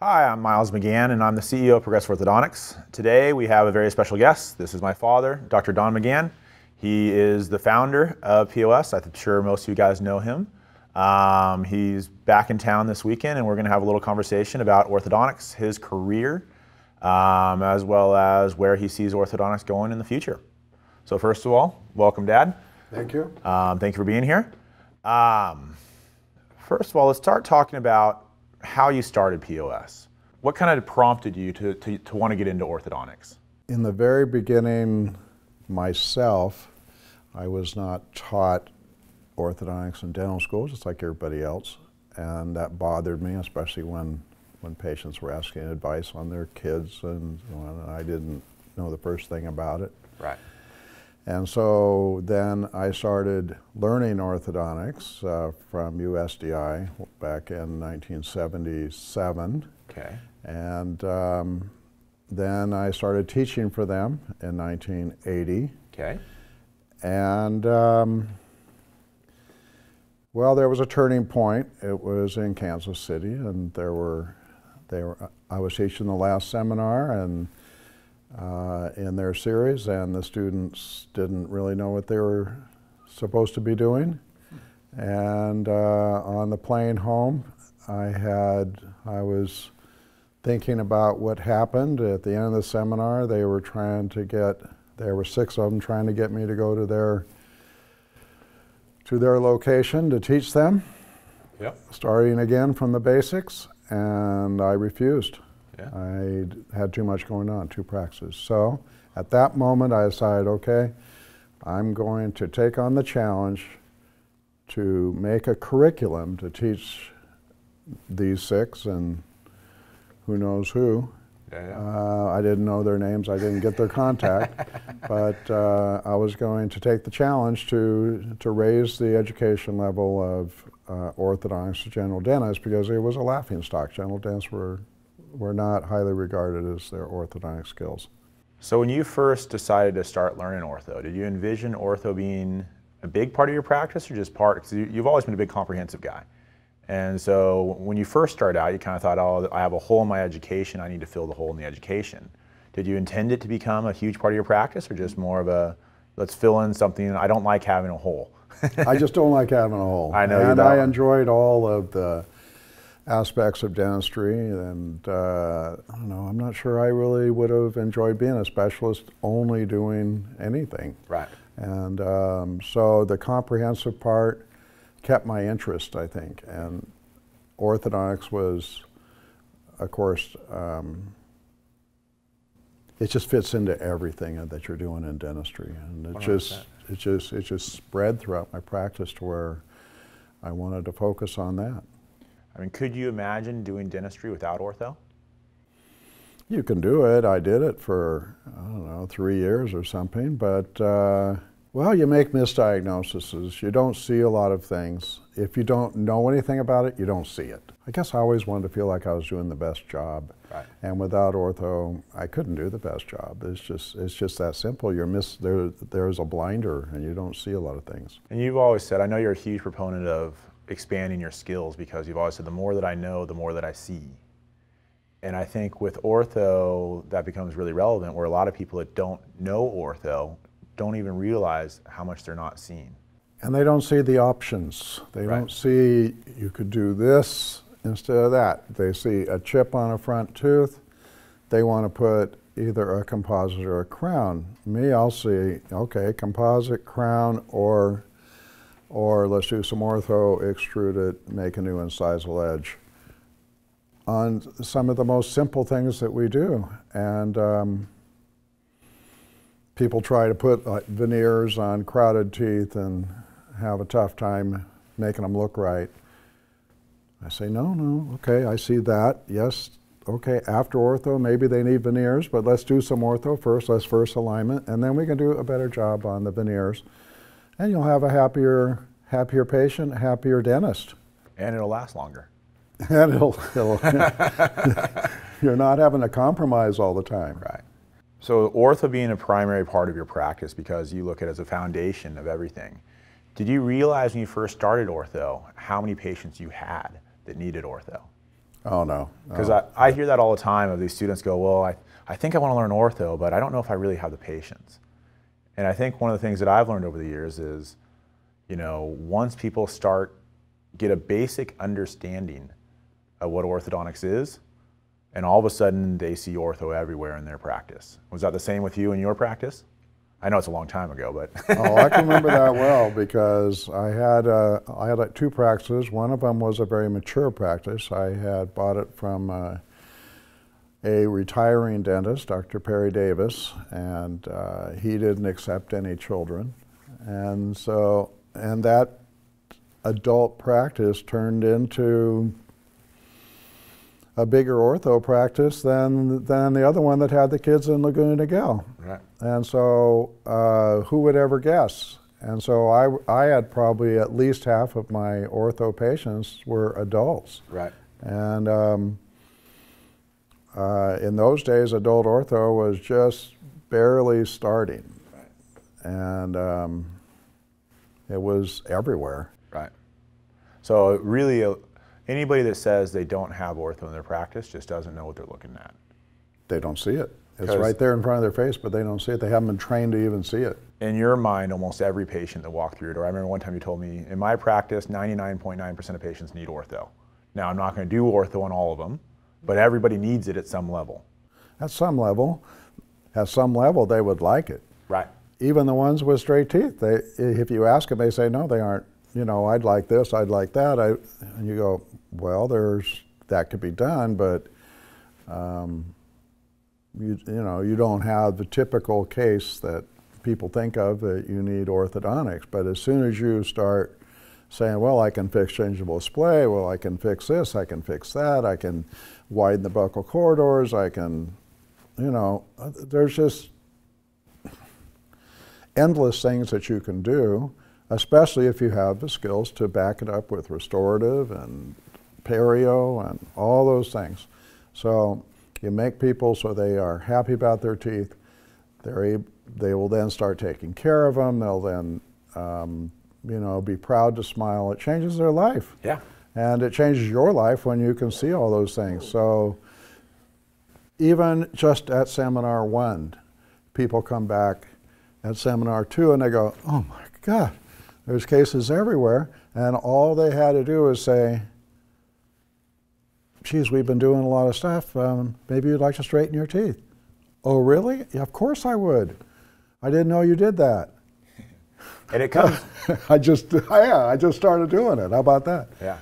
Hi, I'm Miles McGann, and I'm the CEO of Progressive Orthodontics. Today we have a very special guest. This is my father, Dr. Don McGann. He is the founder of POS. I'm sure most of you guys know him. Um, he's back in town this weekend, and we're going to have a little conversation about orthodontics, his career, um, as well as where he sees orthodontics going in the future. So, first of all, welcome, Dad. Thank you. Um, thank you for being here. Um, first of all, let's start talking about how you started POS. What kind of prompted you to, to, to want to get into orthodontics? In the very beginning, myself, I was not taught orthodontics in dental school, just like everybody else. And that bothered me, especially when, when patients were asking advice on their kids, and I didn't know the first thing about it. Right. And so then I started learning orthodontics uh, from USDI back in 1977. Okay. And um, then I started teaching for them in 1980. Okay. And um, well, there was a turning point. It was in Kansas City, and there were, they were. I was teaching the last seminar, and in their series, and the students didn't really know what they were supposed to be doing. And uh, on the plane home, I had I was thinking about what happened at the end of the seminar. They were trying to get there were six of them trying to get me to go to their to their location to teach them. Yep. Starting again from the basics, and I refused. Yeah. I had too much going on, two practices. So at that moment, I decided, okay, I'm going to take on the challenge to make a curriculum to teach these six and who knows who. Yeah, yeah. Uh, I didn't know their names, I didn't get their contact, but uh, I was going to take the challenge to, to raise the education level of uh, orthodontics to general dentists because it was a laughing stock. General dentists were were not highly regarded as their orthodontic skills. So when you first decided to start learning ortho, did you envision ortho being a big part of your practice or just part, because you, you've always been a big comprehensive guy. And so when you first started out, you kind of thought, oh, I have a hole in my education, I need to fill the hole in the education. Did you intend it to become a huge part of your practice or just more of a, let's fill in something, I don't like having a hole? I just don't like having a hole. I know And you I enjoyed all of the aspects of dentistry, and uh, I don't know. I'm not sure I really would have enjoyed being a specialist only doing anything. Right. And um, so the comprehensive part kept my interest, I think. And orthodontics was, of course, um, it just fits into everything that you're doing in dentistry, and it just 100%. it just it just spread throughout my practice to where I wanted to focus on that. I mean, could you imagine doing dentistry without ortho? You can do it. I did it for, I don't know, three years or something. But, uh, well, you make misdiagnoses. You don't see a lot of things. If you don't know anything about it, you don't see it. I guess I always wanted to feel like I was doing the best job. Right. And without ortho, I couldn't do the best job. It's just, it's just that simple. You're miss, there, there's a blinder and you don't see a lot of things. And you've always said, I know you're a huge proponent of expanding your skills because you've always said, the more that I know, the more that I see. And I think with ortho, that becomes really relevant where a lot of people that don't know ortho don't even realize how much they're not seeing. And they don't see the options. They Right. don't see you could do this instead of that. They see a chip on a front tooth. They want to put either a composite or a crown. Me, I'll see, okay, composite, crown, or or let's do some ortho, extrude it, make a new incisal edge. On some of the most simple things that we do. And um, people try to put like, veneers on crowded teeth and have a tough time making them look right. I say, no, no, okay, I see that. Yes, okay, after ortho, maybe they need veneers, but let's do some ortho first. Let's first alignment, and then we can do a better job on the veneers. And you'll have a happier, happier patient, happier dentist. And it'll last longer. And it'll, it'll you're not having to compromise all the time. Right. So ortho being a primary part of your practice because you look at it as a foundation of everything. Did you realize when you first started ortho how many patients you had that needed ortho? Oh, no. Because no. I, I hear that all the time of these students go, well, I, I think I want to learn ortho, but I don't know if I really have the patience. And I think one of the things that I've learned over the years is, you know, once people start, get a basic understanding of what orthodontics is, and all of a sudden they see ortho everywhere in their practice. Was that the same with you in your practice? I know it's a long time ago, but. oh, I can remember that well because I had uh, I had like two practices. One of them was a very mature practice. I had bought it from uh, a retiring dentist, Dr. Perry Davis, and uh, he didn't accept any children, and so and that adult practice turned into a bigger ortho practice than than the other one that had the kids in Laguna Niguel. Right. And so, uh, who would ever guess? And so, I, I had probably at least half of my ortho patients were adults. Right. And um, uh, in those days, adult ortho was just barely starting. Right. And um, it was everywhere. Right. So really, uh, anybody that says they don't have ortho in their practice just doesn't know what they're looking at. They don't see it. It's right there in front of their face, but they don't see it. They haven't been trained to even see it. In your mind, almost every patient that walked through your door. I remember one time you told me, in my practice, 99.9% of patients need ortho. Now, I'm not going to do ortho on all of them, but everybody needs it at some level. At some level, at some level, they would like it. Right. even the ones with straight teeth, they, if you ask them, they say, no, they aren't. You know, I'd like this, I'd like that. I, and you go, well, there's, that could be done, but um, you, you know, you don't have the typical case that people think of that you need orthodontics. But as soon as you start saying, well, I can fix changeable splay, well, I can fix this, I can fix that, I can widen the buccal corridors, I can, you know, there's just endless things that you can do, especially if you have the skills to back it up with restorative and perio and all those things. So you make people so they are happy about their teeth. They're they will then start taking care of them. They'll then, um, you know, be proud to smile. It changes their life. Yeah. And it changes your life when you can see all those things. So even just at seminar one, people come back at seminar two and they go, oh my God, there's cases everywhere. And all they had to do was say, geez, we've been doing a lot of stuff. Um, maybe you'd like to straighten your teeth. Oh, really? Yeah, of course I would. I didn't know you did that. And it comes, I just, yeah, I just started doing it. How about that? yeah.